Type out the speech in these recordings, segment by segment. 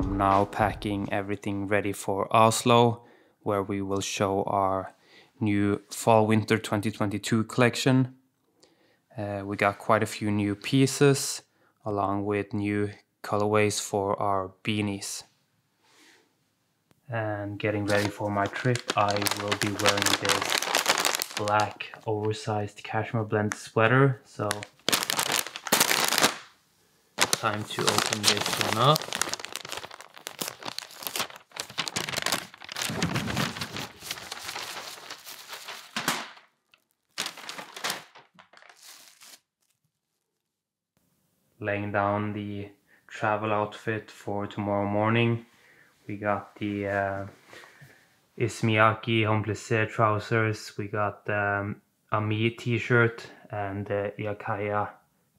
I'm now packing everything ready for Oslo, where we will show our new fall winter 2022 collection. Uh, we got quite a few new pieces along with new colorways for our beanies. And getting ready for my trip, I will be wearing this black oversized cashmere blend sweater. So time to open this one up. Laying down the travel outfit for tomorrow morning. We got the uh, Miyake Plissé trousers, we got um, Ami t-shirt and the Yacaia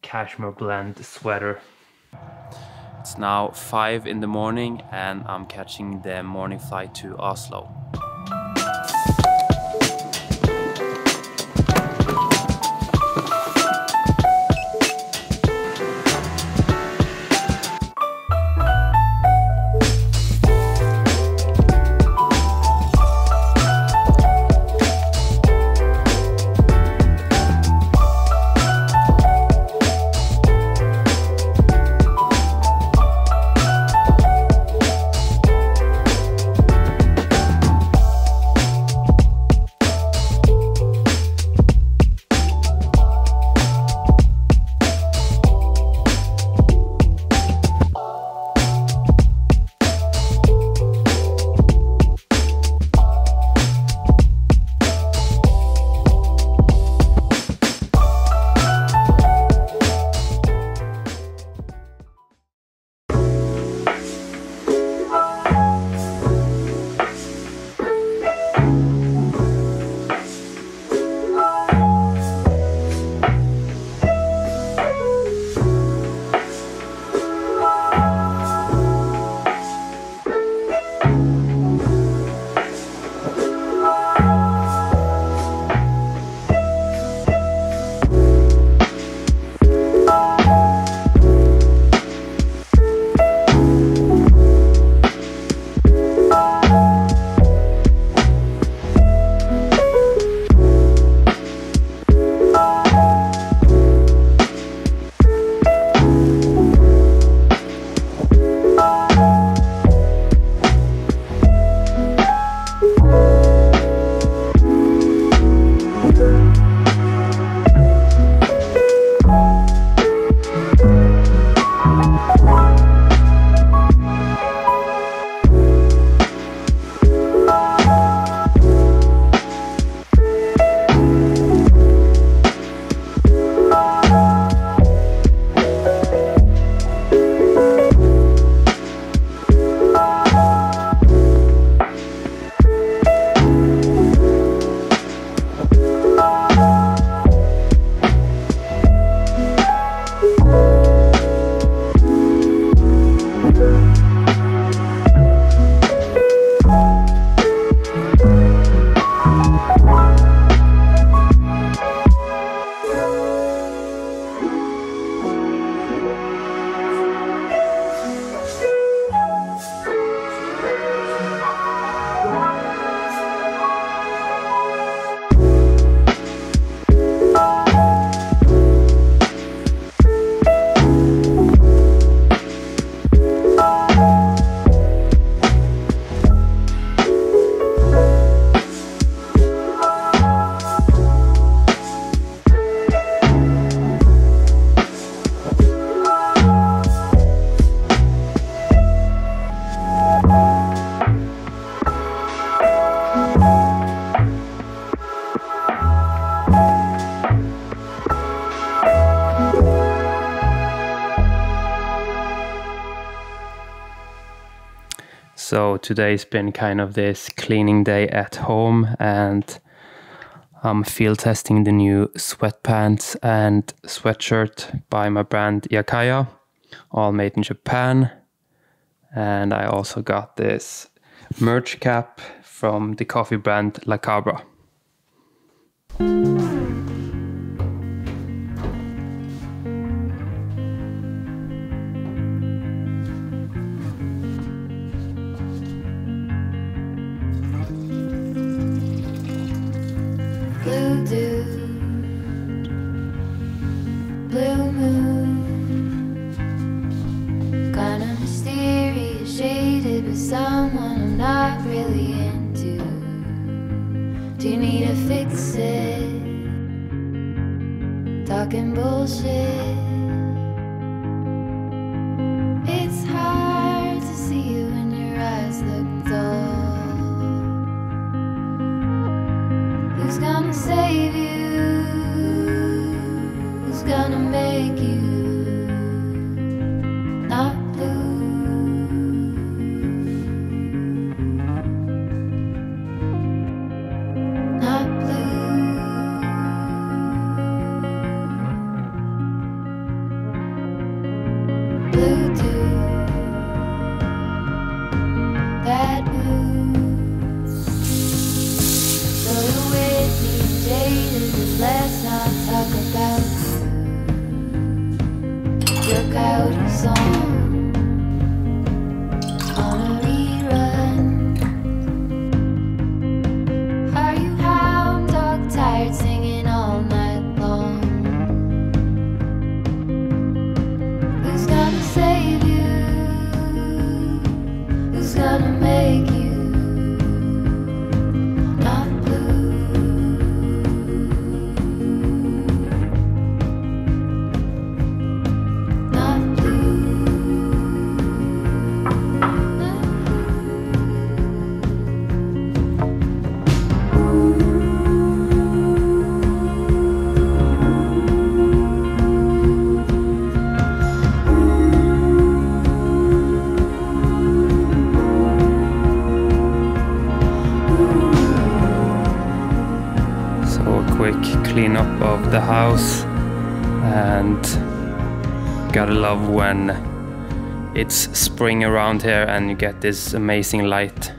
cashmere blend sweater. It's now 5 in the morning and I'm catching the morning flight to Oslo. So today's been kind of this cleaning day at home and I'm field testing the new sweatpants and sweatshirt by my brand Yacaia, all made in Japan. And I also got this merch cap from the coffee brand La Cabra. Someone I'm not really into. Do you need to fix it? Talking bullshit. It's hard to see you when your eyes look dull. Who's gonna save you? Who's gonna make you the house and gotta love when it's spring around here and you get this amazing light.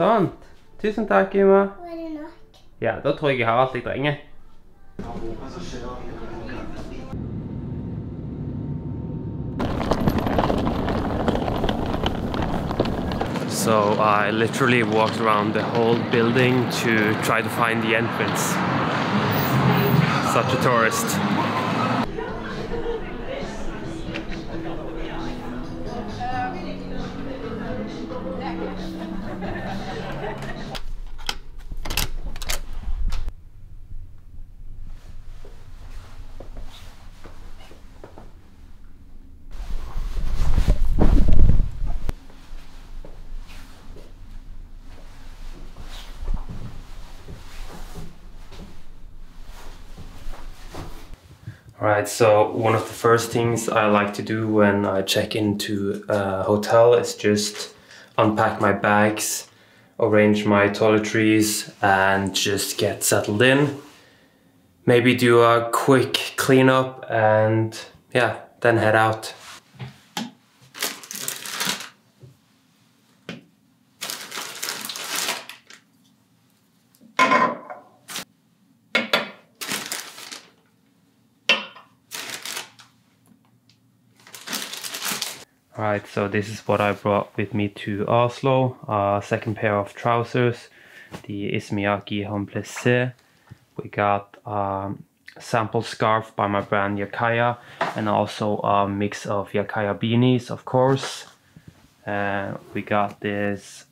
Sånt. Tusen takk, Ima. Var det nok? Ja, da tror jeg jeg har alt jeg trenger. So I literally walked around the whole building to try to find the entrance. Such a tourist. Alright, so one of the first things I like to do when I check into a hotel is just unpack my bags, arrange my toiletries, and just get settled in. Maybe do a quick cleanup and yeah, then head out. Alright, so this is what I brought with me to Oslo. Uh, second pair of trousers, the Issey Miyake Homme We got um, sample scarf by my brand Yacaia and also a mix of Yacaia beanies, of course. Uh, we got this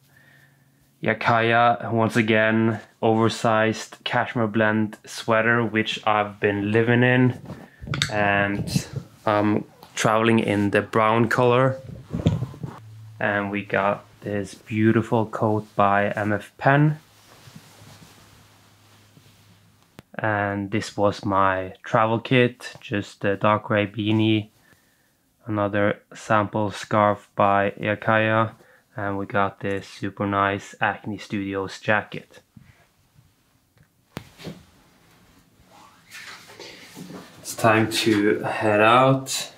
Yacaia, once again, oversized cashmere blend sweater, which I've been living in. And um, traveling in the brown color. And we got this beautiful coat by MF Pen and this was my travel kit just a dark gray beanie another sample scarf by Yacaia and we got this super nice Acne Studios jacket. It's time to head out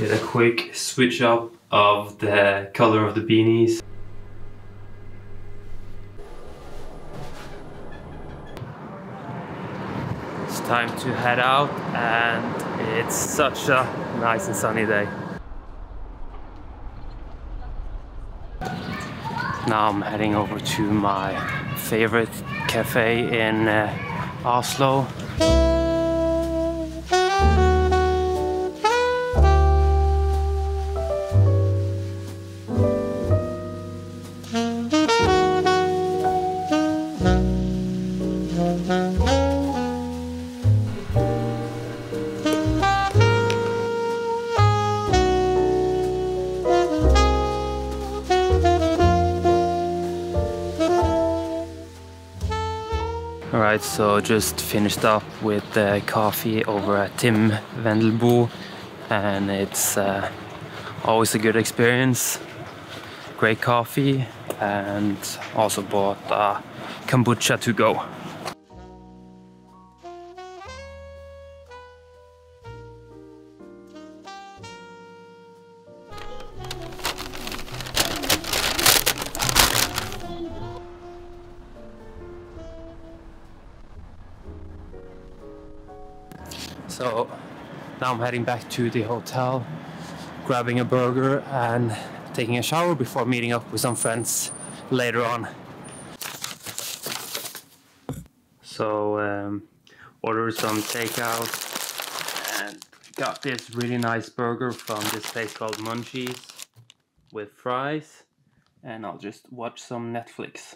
Get a quick switch up of the color of the beanies. It's time to head out and it's such a nice and sunny day. Now I'm heading over to my favorite cafe in uh, Oslo So just finished up with uh, coffee over at Tim Wendelboe and it's uh, always a good experience. Great coffee and also bought uh, kombucha to go. So now I'm heading back to the hotel, grabbing a burger and taking a shower before meeting up with some friends later on. So um, ordered some takeout and got this really nice burger from this place called Munchies with fries and I'll just watch some Netflix.